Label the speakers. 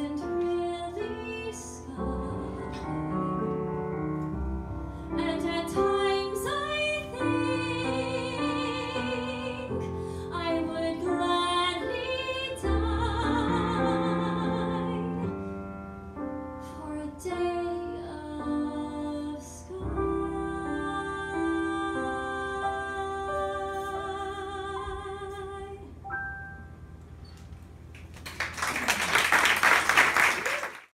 Speaker 1: And.